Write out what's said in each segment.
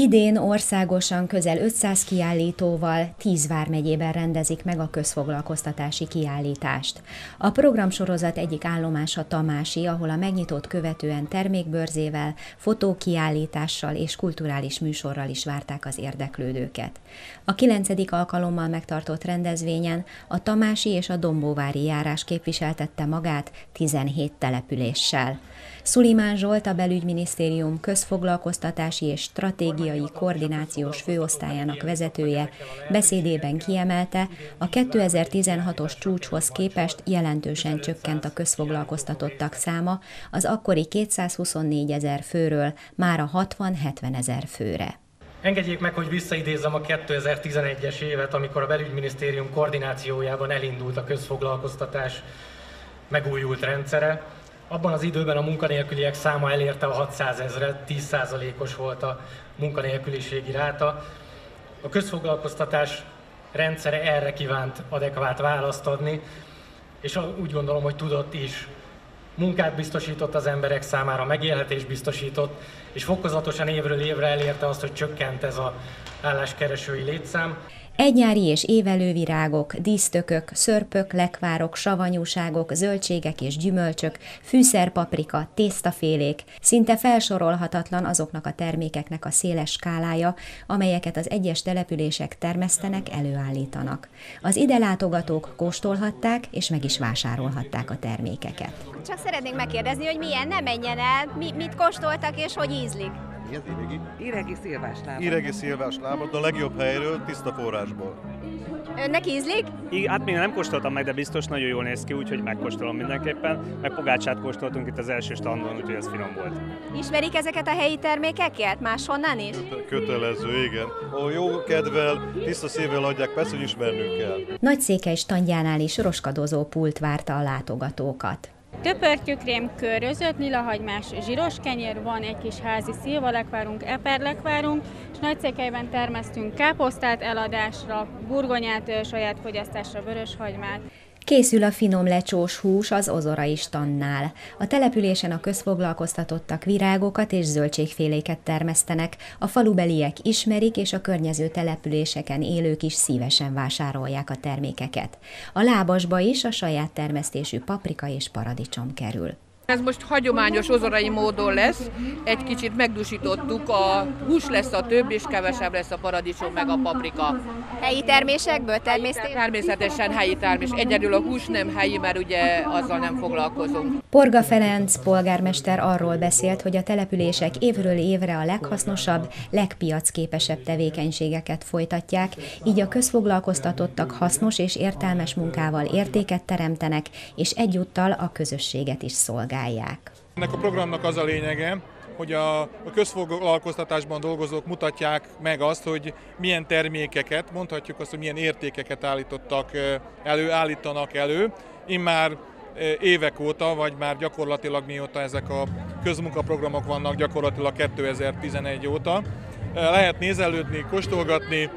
Idén országosan közel 500 kiállítóval 10 vármegyében rendezik meg a közfoglalkoztatási kiállítást. A programsorozat egyik állomása Tamási, ahol a megnyitott követően termékbörzével, fotókiállítással és kulturális műsorral is várták az érdeklődőket. A 9. alkalommal megtartott rendezvényen a Tamási és a Dombóvári járás képviseltette magát 17 településsel. Szulimán Zsolt, a belügyminisztérium közfoglalkoztatási és stratégiai koordinációs főosztályának vezetője beszédében kiemelte, a 2016-os csúcshoz képest jelentősen csökkent a közfoglalkoztatottak száma, az akkori 224 ezer főről már a 60-70 ezer főre. Engedjék meg, hogy visszaidézzem a 2011-es évet, amikor a belügyminisztérium koordinációjában elindult a közfoglalkoztatás megújult rendszere. Abban az időben a munkanélküliek száma elérte a 600 ezeret, 10%-os volt a munkanélküliségi ráta. A közfoglalkoztatás rendszere erre kívánt adekvát választ adni, és úgy gondolom, hogy tudott is. Munkát biztosított az emberek számára, megélhetés biztosított, és fokozatosan évről évre elérte azt, hogy csökkent ez a álláskeresői létszám. Egynyári és évelő virágok, dísztökök, szörpök, lekvárok, savanyúságok, zöldségek és gyümölcsök, fűszerpaprika, tésztafélék, szinte felsorolhatatlan azoknak a termékeknek a széles skálája, amelyeket az egyes települések termesztenek, előállítanak. Az ide látogatók kóstolhatták és meg is vásárolhatták a termékeket. Csak szeretnénk megkérdezni, hogy milyen, ne menjen el, mi, mit kóstoltak és hogy ízlik. Mi iregi? Iregi szilvás lába. Iregi szilvás lábat a legjobb helyről, tiszta forrásból. Önnek ízlik? I, hát még nem kóstoltam meg, de biztos nagyon jól néz ki, úgyhogy megkóstolom mindenképpen. Meg pogácsát kóstoltunk itt az első standon, úgyhogy ez finom volt. Ismerik ezeket a helyi termékeket? Máshonnan is? Kötelező, igen. A jó kedvel, tiszta szívvel adják, persze, hogy ismernünk kell. Nagyszékely standjánál is roskadozó pult várta a látogatókat. Töpörtyökrém, körözött, lilahagymás, zsíros kenyér, van egy kis házi szilvalekvárunk, eperlekvárunk, és nagyszékelyben termesztünk káposztát eladásra, burgonyát saját fogyasztásra, vöröshagymát. Készül a finom lecsós hús az ozorai stannál. A településen a közfoglalkoztatottak virágokat és zöldségféléket termesztenek, a falubeliek ismerik, és a környező településeken élők is szívesen vásárolják a termékeket. A lábasba is a saját termesztésű paprika és paradicsom kerül. Ez most hagyományos ozorai módon lesz, egy kicsit megdusítottuk, a hús lesz a több, és kevesebb lesz a paradicsom meg a paprika. Helyi termésekből termesztés? Természetesen helyi termés. Egyedül a hús nem helyi, mert ugye azzal nem foglalkozunk. Porga Ferenc polgármester arról beszélt, hogy a települések évről évre a leghasznosabb, legpiacképesebb tevékenységeket folytatják, így a közfoglalkoztatottak hasznos és értelmes munkával értéket teremtenek, és egyúttal a közösséget is szolgálják szolgálják. Ennek a programnak az a lényege, hogy a, közfoglalkoztatásban dolgozók mutatják meg azt, hogy milyen termékeket, mondhatjuk azt, hogy milyen értékeket állítottak elő, állítanak elő. Immár évek óta, vagy már gyakorlatilag mióta ezek a közmunkaprogramok vannak, gyakorlatilag 2011 óta. Lehet nézelődni, kóstolgatni,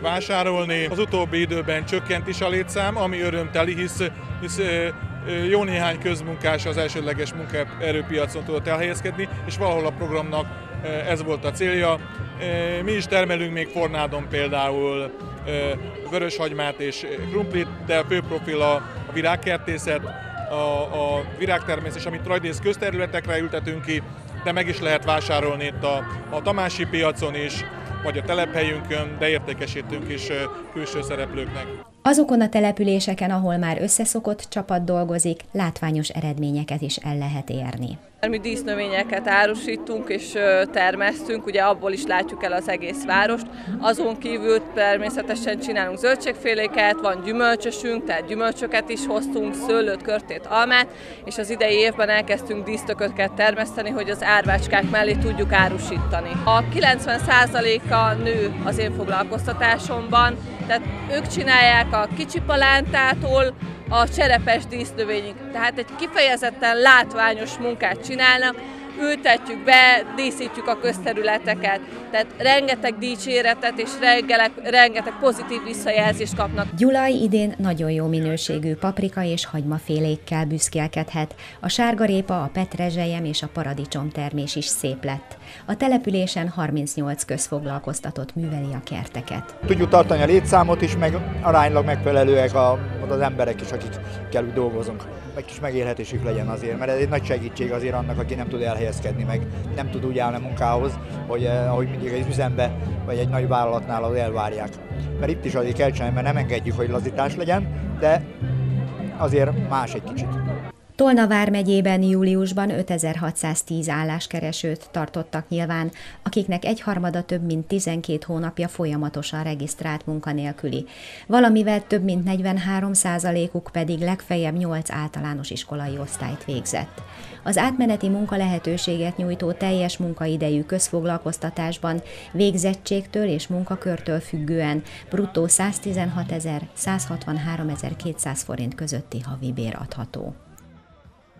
vásárolni. Az utóbbi időben csökkent is a létszám, ami örömteli, hisz, hisz jó néhány közmunkás az elsődleges munkaerőpiacon tudott elhelyezkedni, és valahol a programnak ez volt a célja. Mi is termelünk még Fornádon például vöröshagymát és krumplit, de a fő profil a virágkertészet, a, a virágtermesztés, amit trajdész közterületekre ültetünk ki, de meg is lehet vásárolni itt a, a Tamási piacon is, vagy a telephelyünkön, de értékesítünk is külső szereplőknek. Azokon a településeken, ahol már összeszokott csapat dolgozik, látványos eredményeket is el lehet érni. Mi dísznövényeket árusítunk és termesztünk, ugye abból is látjuk el az egész várost. Azon kívül természetesen csinálunk zöldségféléket, van gyümölcsösünk, tehát gyümölcsöket is hoztunk, szőlőt, körtét, almát, és az idei évben elkezdtünk dísztököket termeszteni, hogy az árvácskák mellé tudjuk árusítani. A 90%-a nő az én foglalkoztatásomban, tehát ők csinálják a kicsi palántától a cserepes dísznövényig. Tehát egy kifejezetten látványos munkát csinálnak, ültetjük be, díszítjük a közterületeket. Tehát rengeteg dicséretet és rengeteg, rengeteg pozitív visszajelzést kapnak. Gyulaj idén nagyon jó minőségű paprika és hagymafélékkel büszkélkedhet. A sárgarépa, a petrezselyem és a paradicsom termés is szép lett. A településen 38 közfoglalkoztatott műveli a kerteket. Tudjuk tartani a létszámot is, meg aránylag megfelelőek a, az emberek is, akikkel dolgozunk. Egy kis megélhetésük legyen azért, mert ez egy nagy segítség azért annak, aki nem tud elhelyezkedni, meg nem tud úgy állni munkához, hogy eh, ahogy mindig egy üzembe vagy egy nagy vállalatnál az elvárják. Mert itt is azért kell csinálni, mert nem engedjük, hogy lazítás legyen, de azért más egy kicsit. Tolna vármegyében júliusban 5610 álláskeresőt tartottak nyilván, akiknek egyharmada több mint 12 hónapja folyamatosan regisztrált munkanélküli, valamivel több mint 43 uk pedig legfeljebb 8 általános iskolai osztályt végzett. Az átmeneti munka lehetőséget nyújtó teljes munkaidejű közfoglalkoztatásban végzettségtől és munkakörtől függően bruttó 116 ezer 163 200 forint közötti havi bér adható.